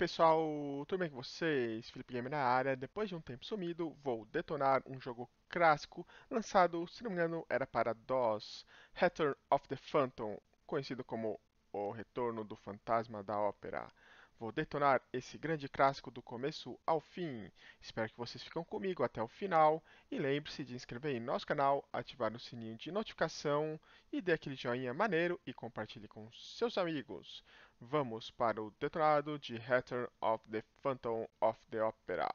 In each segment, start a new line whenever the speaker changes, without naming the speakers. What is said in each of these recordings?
pessoal, tudo bem com vocês? Felipe Gamer na área. Depois de um tempo sumido, vou detonar um jogo clássico lançado, se não me engano, era para DOS, Return of the Phantom, conhecido como O Retorno do Fantasma da Ópera. Vou detonar esse grande clássico do começo ao fim. Espero que vocês fiquem comigo até o final. E lembre-se de inscrever em nosso canal, ativar o sininho de notificação e dê aquele joinha maneiro e compartilhe com seus amigos. Vamos para o detonado de Return of the Phantom of the Opera.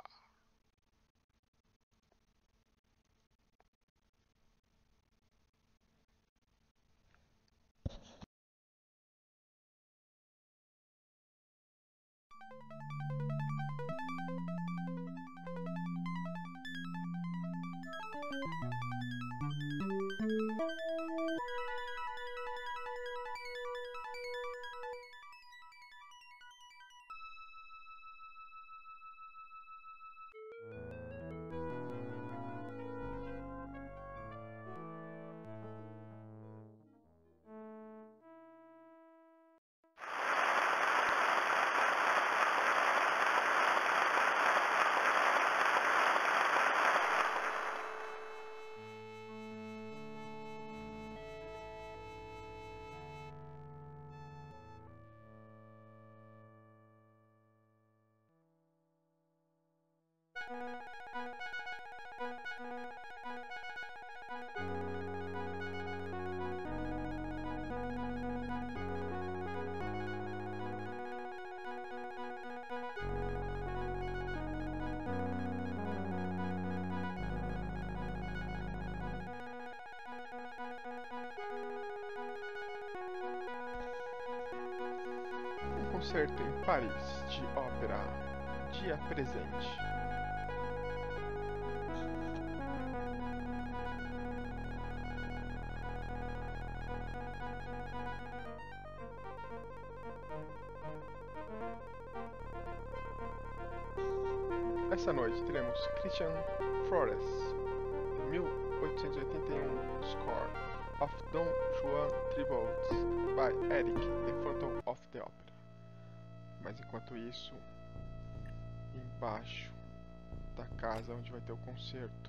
Concerto em Paris de ópera, dia presente. Essa noite teremos Christian Flores, 1881 score of Don Juan Tributes by Eric, The Phantom of the Opera. Mas enquanto isso, embaixo da casa onde vai ter o concerto.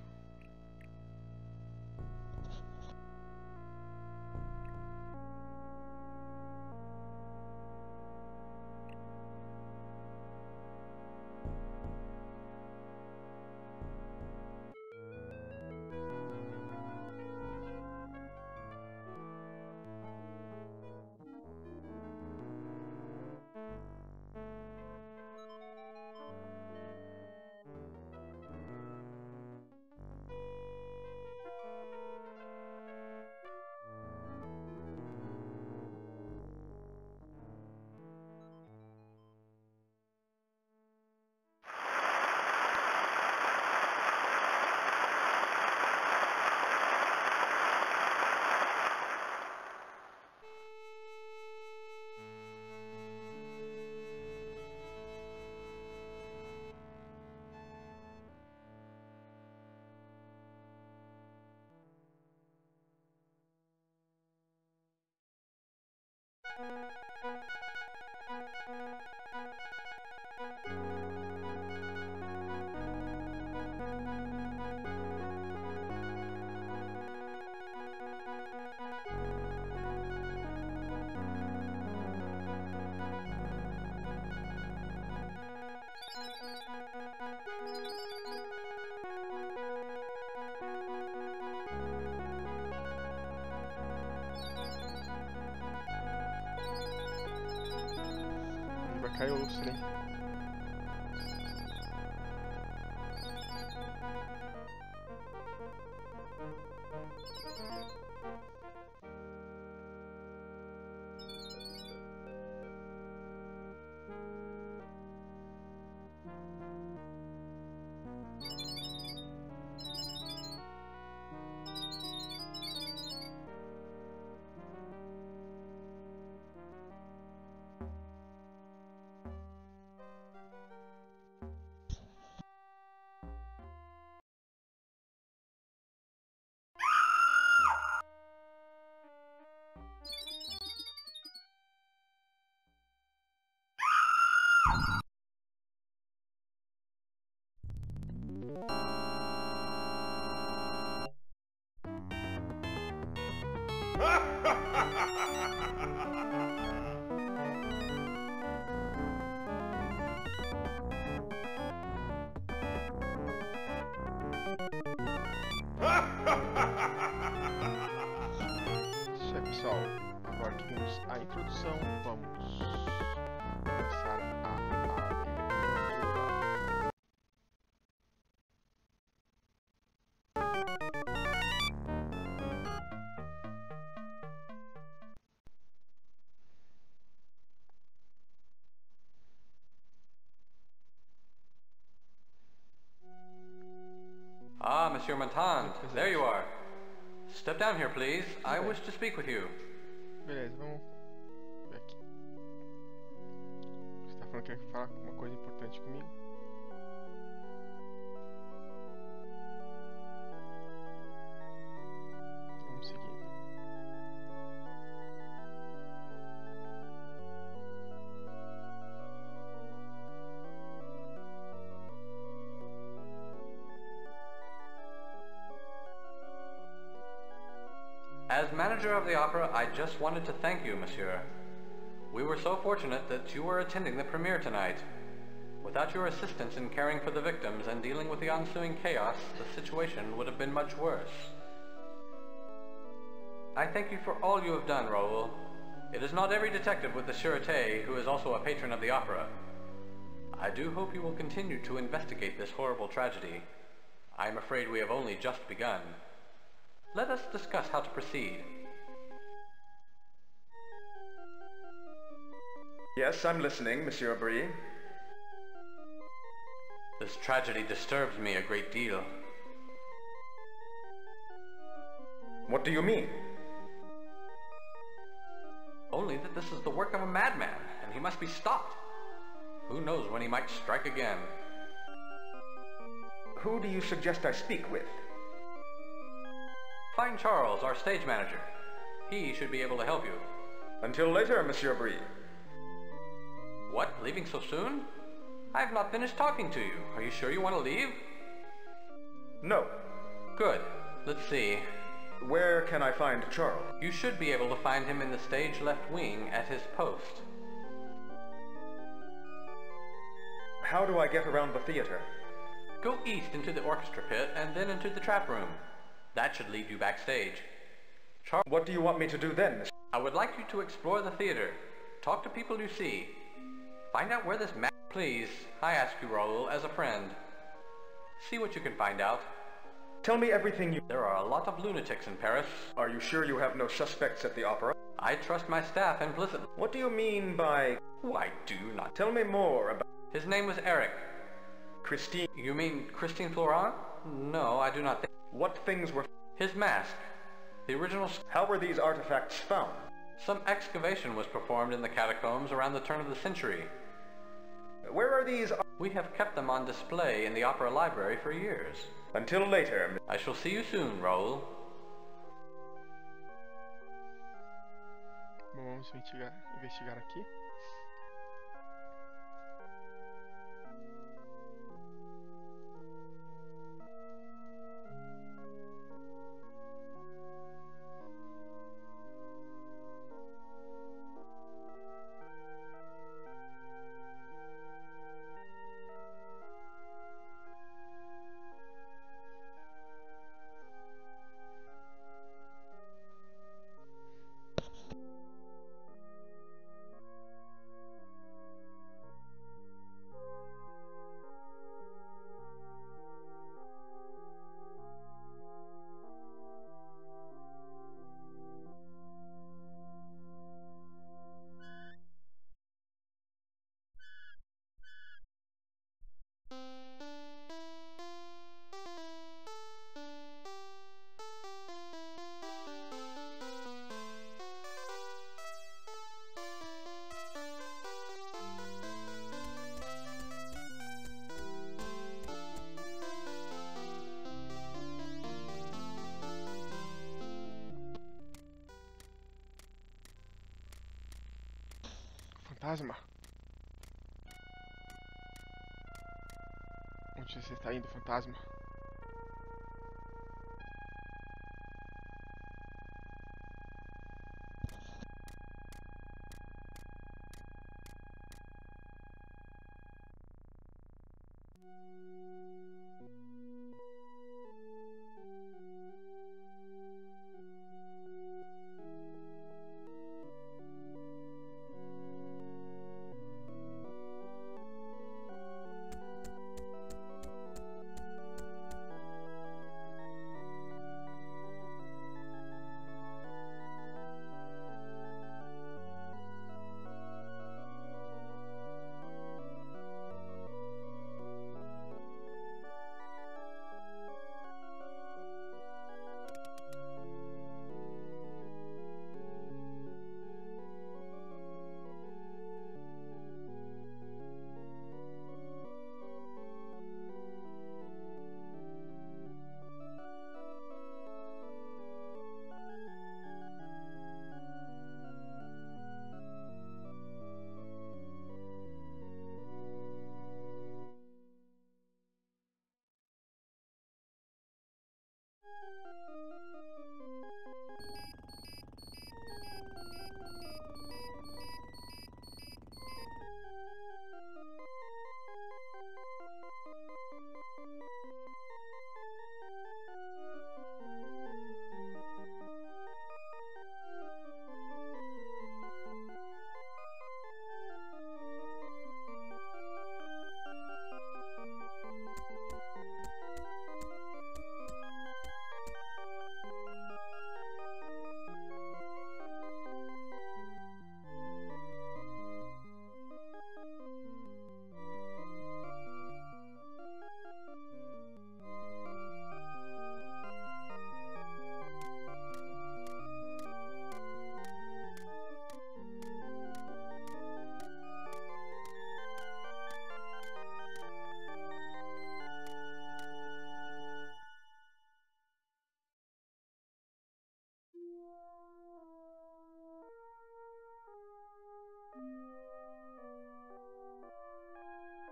caiu o silêncio. Agora que vimos a introdução, vamos começar a.
Ah, Monsieur Montand, there you are. Step down here, please. I wish to speak with you.
Beleza, vamos ver aqui. Você tá falando que quer falar uma coisa importante comigo?
Manager of the opera, I just wanted to thank you, monsieur. We were so fortunate that you were attending the premiere tonight. Without your assistance in caring for the victims and dealing with the ensuing chaos, the situation would have been much worse. I thank you for all you have done, Raoul. It is not every detective with the Sûreté who is also a patron of the opera. I do hope you will continue to investigate this horrible tragedy. I am afraid we have only just begun. Let us discuss how to proceed.
Yes, I'm listening, Monsieur Brie.
This tragedy disturbs me a great deal.
What do you mean?
Only that this is the work of a madman, and he must be stopped. Who knows when he might strike again?
Who do you suggest I speak with?
Find Charles, our stage manager. He should be able to help you.
Until later, Monsieur Brie.
What? Leaving so soon? I have not finished talking to you. Are you sure you want to leave?
No.
Good. Let's see.
Where can I find Charles?
You should be able to find him in the stage left wing at his post.
How do I get around the theater?
Go east into the orchestra pit and then into the trap room. That should lead you backstage. Charles,
What do you want me to do then?
I would like you to explore the theater. Talk to people you see. Find out where this ma- Please, I ask you, Raoul, as a friend. See what you can find out.
Tell me everything you...
There are a lot of lunatics in Paris.
Are you sure you have no suspects at the opera?
I trust my staff implicitly.
What do you mean by...
Oh, Why do you not?
Tell me more about...
His name was Eric.
Christine.
You mean Christine Florent? No, I do not think.
What things were...
His mask. The original...
How were these artifacts found?
Some excavation was performed in the catacombs around the turn of the century.
Where are these...
We have kept them on display in the opera library for years.
Until later,
I shall see you soon, Raoul.
Bom, vamos investigar, investigar aqui. Fantasma? Onde você está indo, fantasma?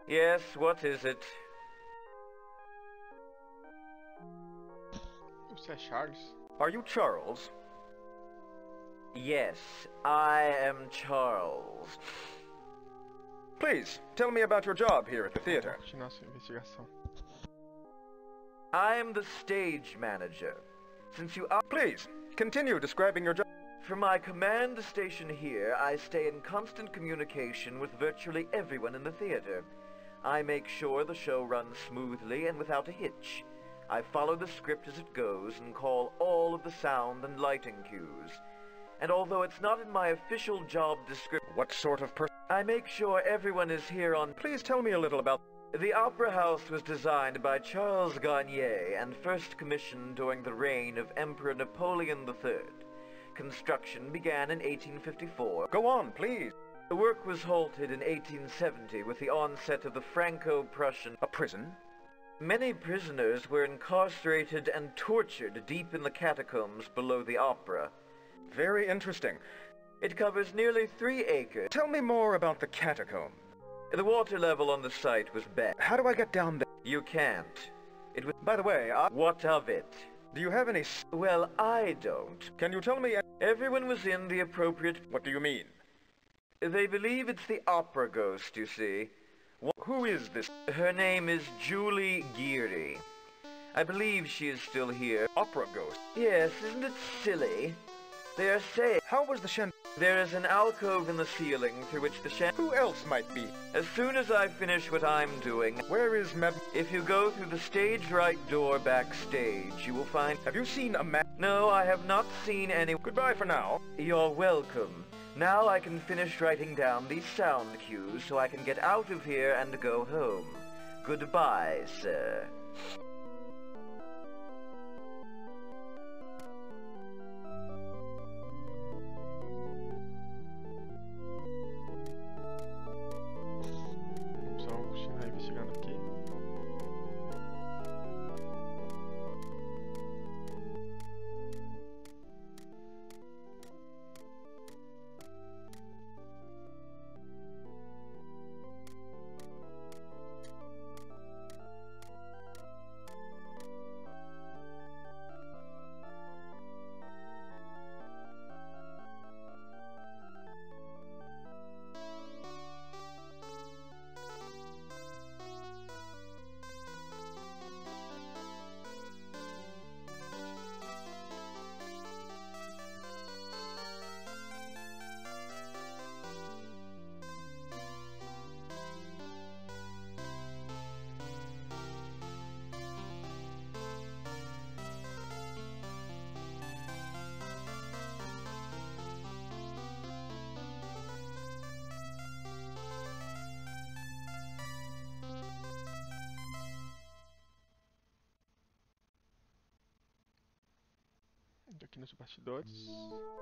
Yes, what is it?
Você é Charles?
Are you Charles?
Yes, I am Charles.
Please, tell me about your job here at the theater.
Continuar sua investigação.
I am the stage manager. Since you are...
Please, continue describing your job.
From my command station here, I stay in constant communication with virtually everyone in the theater. I make sure the show runs smoothly and without a hitch. I follow the script as it goes and call all of the sound and lighting cues. And although it's not in my official job description,
What sort of person?
I make sure everyone is here on...
Please tell me a little about.
The Opera House was designed by Charles Garnier and first commissioned during the reign of Emperor Napoleon III. Construction began in 1854.
Go on, please.
The work was halted in 1870 with the onset of the Franco-Prussian.
A prison?
Many prisoners were incarcerated and tortured deep in the catacombs below the opera.
Very interesting.
It covers nearly three acres.
Tell me more about the catacomb.
The water level on the site was bad.
How do I get down there?
You can't. It was...
By the way, I...
What of it?
do you have any... s-
Well, I don't.
Can you tell me...
Everyone was in the appropriate...
What do you mean?
They believe it's the opera ghost, you see.
Who is this
Her name is Julie Giry. I believe she is still here.
opera ghost?
Yes, isn't it silly? They are saying
How was the shan...
there is an alcove in the ceiling through which the shan...
Who else might be?
As soon as I finish what I'm doing,
Where is Mad...
if you go through the stage right door backstage, you will find...
Have you seen a man?
No, I have not seen any...
Goodbye for now.
You're welcome. Now I can finish writing down these sound cues so I can get out of here and go home. Goodbye, sir.
Aqui nos bastidores.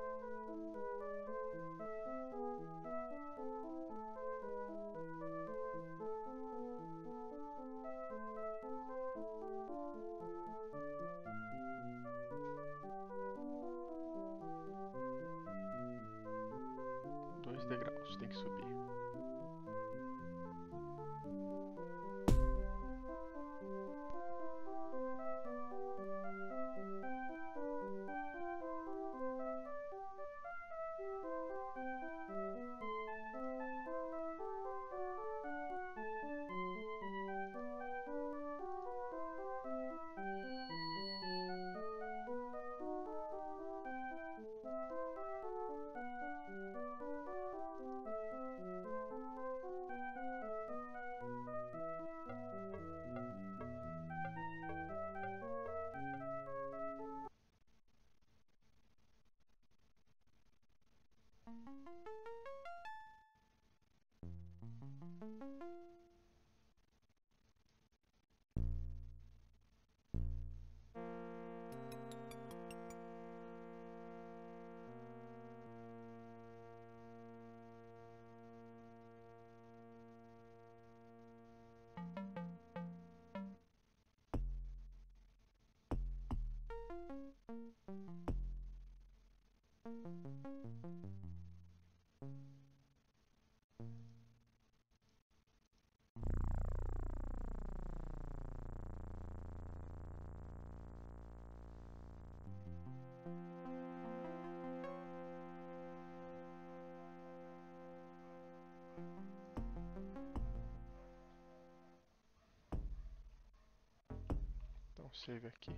Save aqui.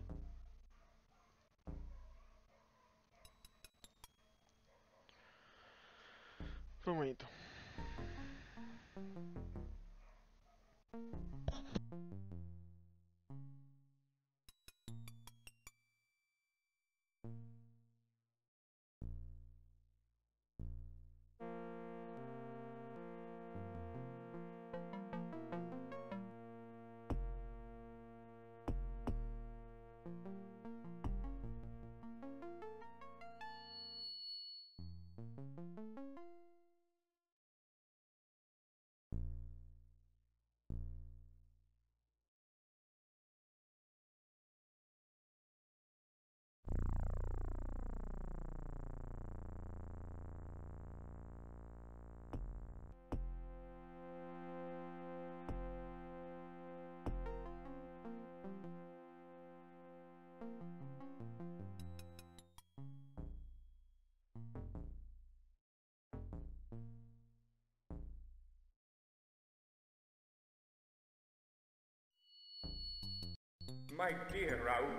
My dear Raoul,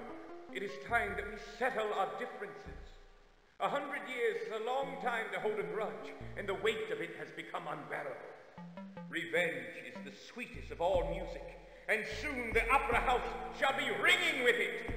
it is time that we settle our differences. A hundred years is a long time to hold a grudge, and the weight of it has become unbearable. Revenge is the sweetest of all music, and soon the opera house shall be ringing with it.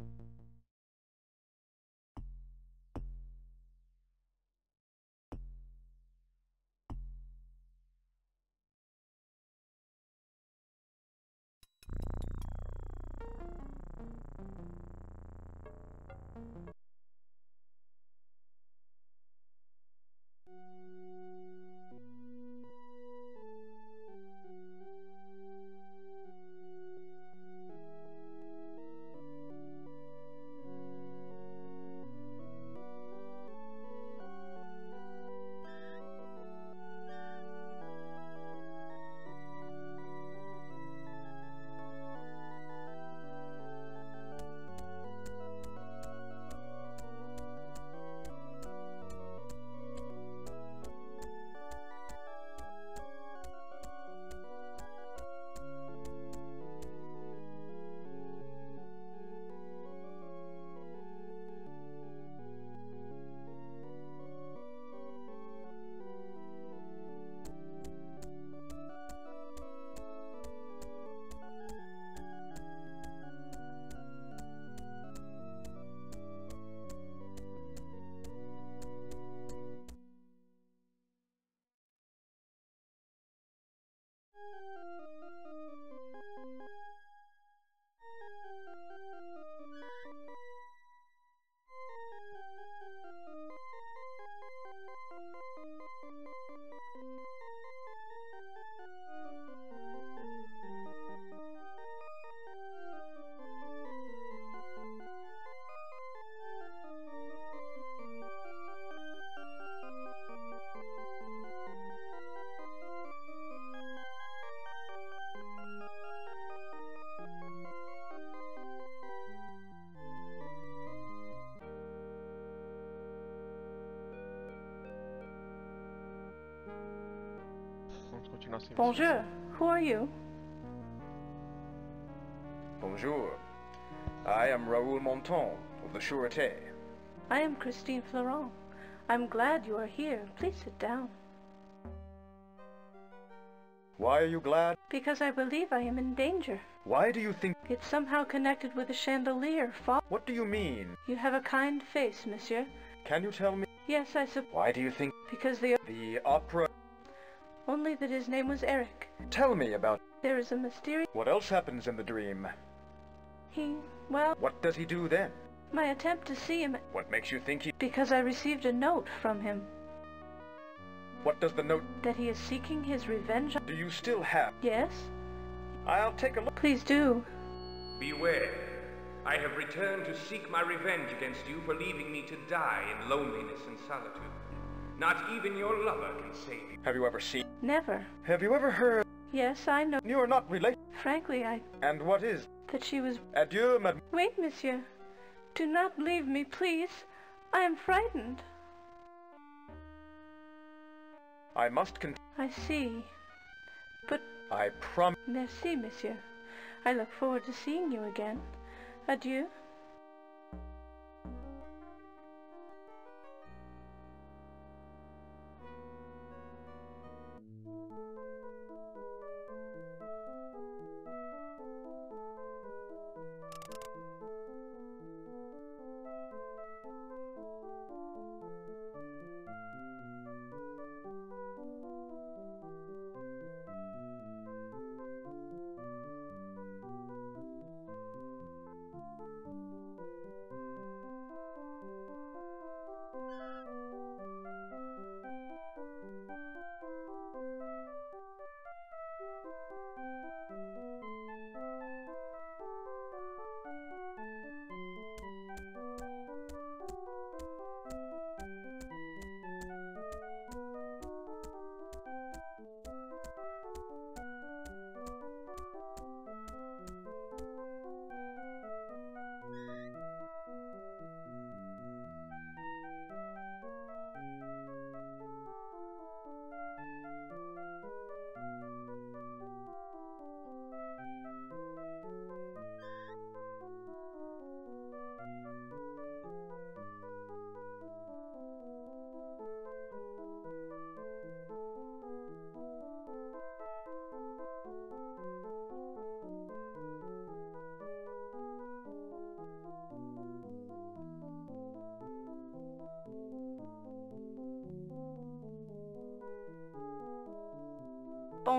Bonjour. Who are you?
Bonjour. I am Raoul Montand of the Sûreté.
I am Christine Florent. I'm glad you are here. Please sit down.
Why are you glad?
Because I believe I am in danger.
Why do you think...
It's somehow connected with the chandelier. Fa-
What do you mean?
you have a kind face, monsieur.
Can you tell me?
Yes, I suppose.
Why do you think
Because the
the opera...
only that his name was Eric.
Tell me about...
There is a mysterious.
What else happens in the dream?
He. Well,
What does he do then?
my attempt to see him
What makes you think he...
because I received a note from him
What does the note...
that he is seeking his revenge. on-
Do you still have...
Yes,
I'll take a look.
please do.
Beware. I have returned to seek my revenge against you for leaving me to die in loneliness and solitude. Not even your lover can save you.
Have you ever seen...
Never.
Have you ever heard...
Yes, I know.
You are not related...
Frankly, I
And what is...
that she was.
Adieu, madame...
Wait, monsieur. Do not leave me, please. I am frightened.
I must con...
I see. But
I promise-
merci, monsieur. I look forward to seeing you again. Adieu.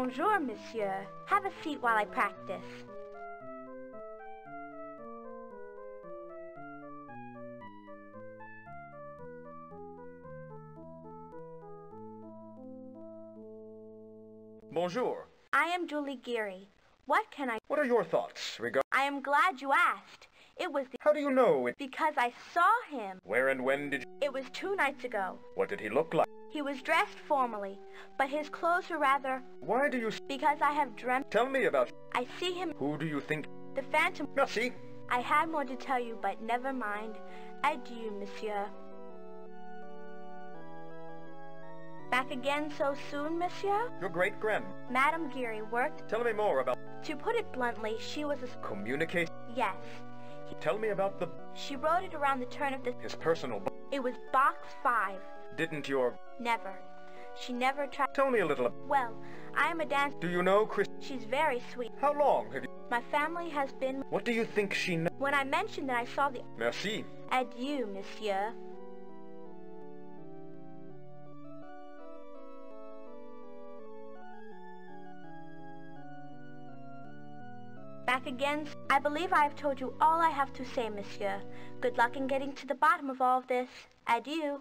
Bonjour, monsieur. Have a seat while I practice.
Bonjour.
I am Julie Giry. What can I...
What are your thoughts regarding...
I am glad you asked. It was the...
How do you know it...
Because I saw him.
Where and when did you...
It was two nights ago.
What did he look like?
He was dressed formally, but his clothes were rather...
Why do you...
Because I have dreamt...
Tell me about...
I see him...
Who do you think...
The phantom...
Merci.
I had more to tell you, but never mind. Adieu, monsieur. Back again so soon, monsieur?
Your great-grand...
Madame Giry worked...
Tell me more about...
To put it bluntly, she was a...
Communicate...
Yes.
Tell me about the...
She wrote it around the turn of the...
His personal...
It was box five.
Didn't your...
Never. She never tried...
Tell me a little...
Well, I am a dancer.
Do you know Chris...
She's very sweet.
How long have you...
My family has been...
What do you think she kn...
When I mentioned that I saw the...
Merci.
Adieu, monsieur. Back again. I believe I have told you all I have to say, monsieur. Good luck in getting to the bottom of all of this. Adieu.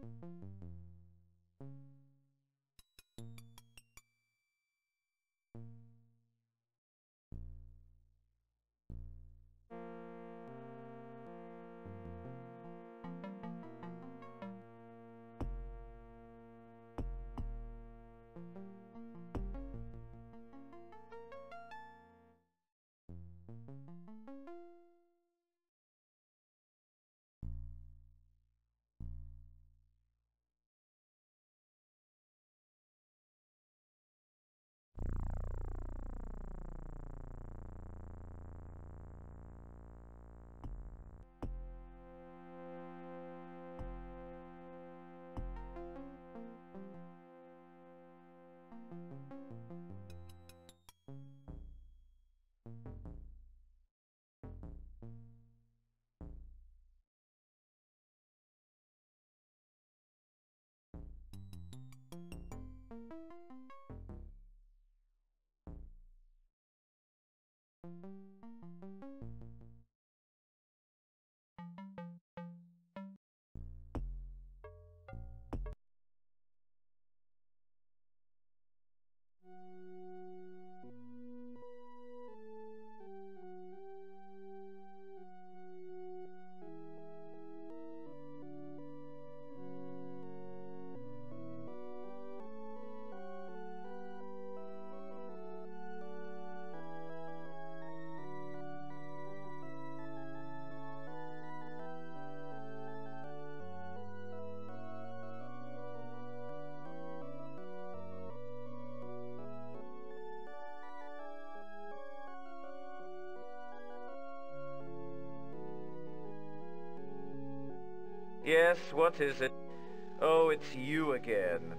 Yes, what is it? Oh, it's you again.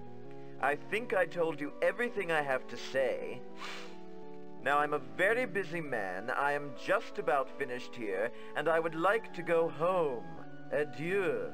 I think I told you everything I have to say. Now, I'm a very busy man. I am just about finished here, and I would like to go home. Adieu.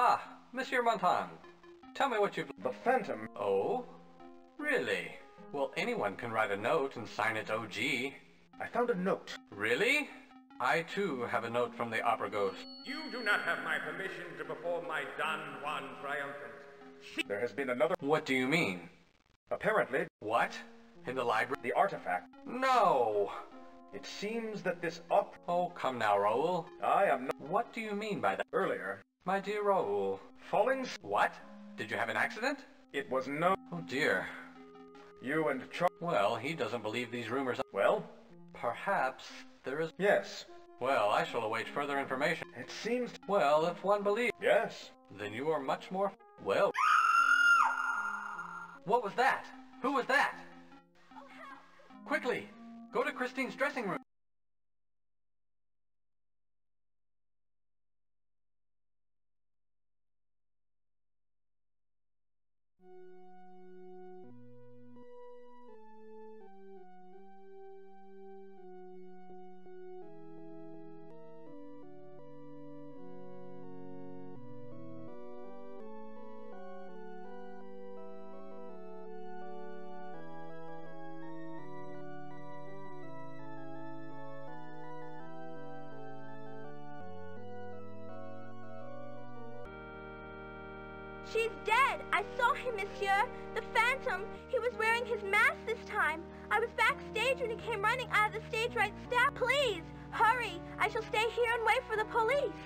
Ah, Monsieur Montand. Tell me what you've...
The Phantom?
Oh? Really? Well, anyone can write a note and sign it OG.
I found a note.
Really? I too have a note from the Opera Ghost.
You do not have my permission to perform my Don Juan triumphant.
There has been another...
What do you mean?
Apparently,
What? In the library?
the artifact.
No!
It seems that this op...
Oh, come now, Raoul.
I am not...
What do you mean by that?
Earlier,
My dear Raoul.
falling... s-
What? Did you have an accident?
It was no...
Oh dear.
You and Char...
Well, he doesn't believe these rumors.
Well,
Perhaps there is...
yes.
Well, I shall await further information.
It seems...
Well, if one believes,
Yes.
then you are much more... Well... What was that? Who was that? Oh, Quickly! Go to Christine's dressing room.
She's dead. I saw him, monsieur. The phantom. He was wearing his mask this time. I was backstage when he came running out of the stage right step. Please, hurry. I shall stay here and wait for the police.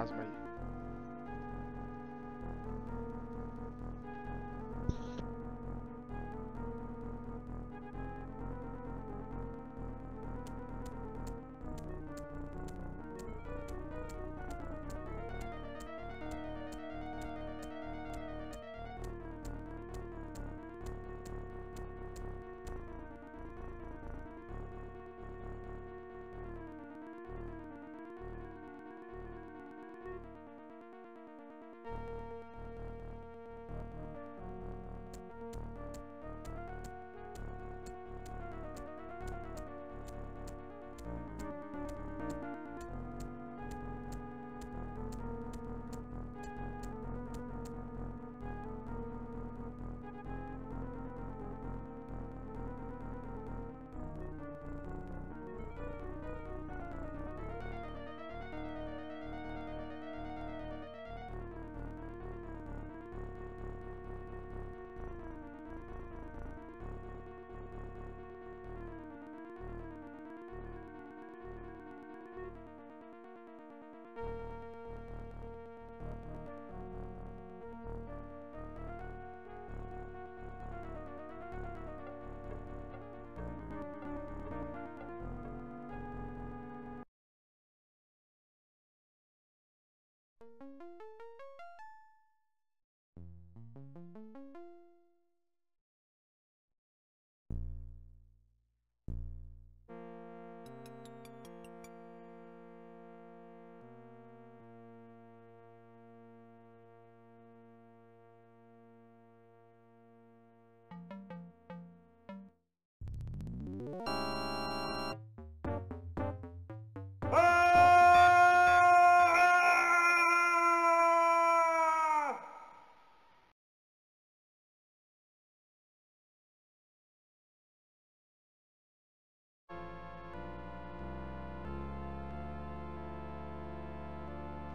Fantasma aí.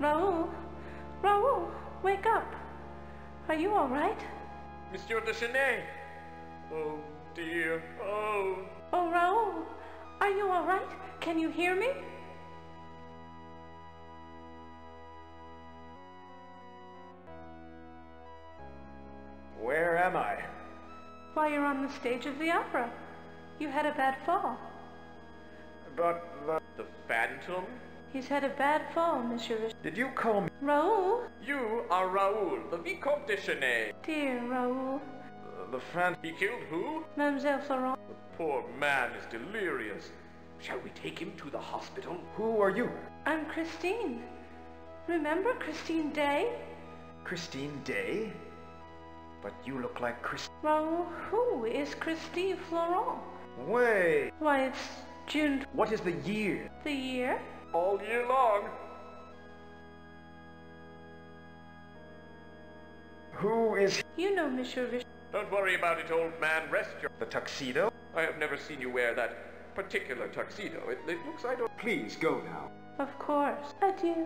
Raoul, Raoul, wake up. Are you all right?
Monsieur de Chenet! Oh, dear. Oh,
Oh, Raoul, are you all right? Can you hear me?
Where am I?
Why, you're on the stage of the opera. You had a bad fall.
But the...
the Phantom?
He's had a bad fall, Monsieur Rich-
Did you call me?
Raoul?
You are Raoul, the Vicomte de Chenet.
Dear Raoul.
Uh, the friend
He killed who?
Mademoiselle Florent.
The poor man is delirious. Shall we take him to the hospital?
Who are you?
I'm Christine. Remember Christine Daaé?
Christine Daaé? But you look like Chris.
Raoul, who is Christine Florent?
Wait.
Why, it's June
What is the year?
the year?
All year long.
Who is
You know Monsieur Rich-
Don't worry about it, old man. Rest your...
the tuxedo?
I have never seen you wear that particular tuxedo. It, it looks I don't...
Please go now.
Of course. Adieu.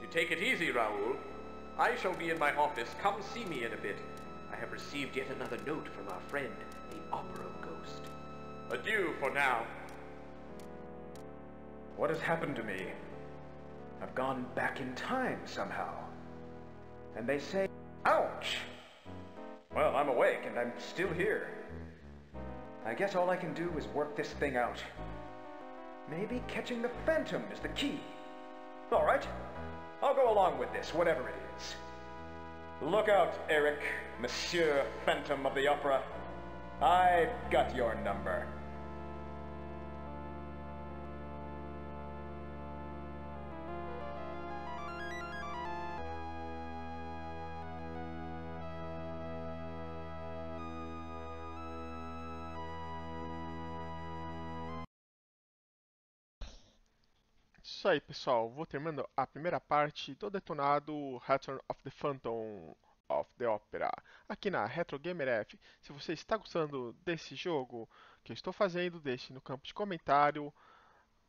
You take it easy, Raoul. I shall be in my office. Come see me in a bit. I have received yet another note from our friend, the Opera Ghost. Adieu for now.
What has happened to me? I've gone back in time somehow. And they say, ouch! Well, I'm awake and I'm still here. I guess all I can do is work this thing out. Maybe catching the Phantom is the key. All right, I'll go along with this, whatever it is. Look out, Eric, Monsieur Phantom of the Opera. I've got your number.
Isso aí, pessoal. Vou terminando a primeira parte do detonado Return of the Phantom of the Opera aqui na Retro Gamer F. Se você está gostando desse jogo que eu estou fazendo, deixe no campo de comentário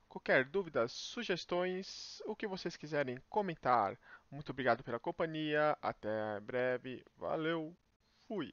qualquer dúvida, sugestões, o que vocês quiserem comentar. Muito obrigado pela companhia. Até breve. Valeu. Fui.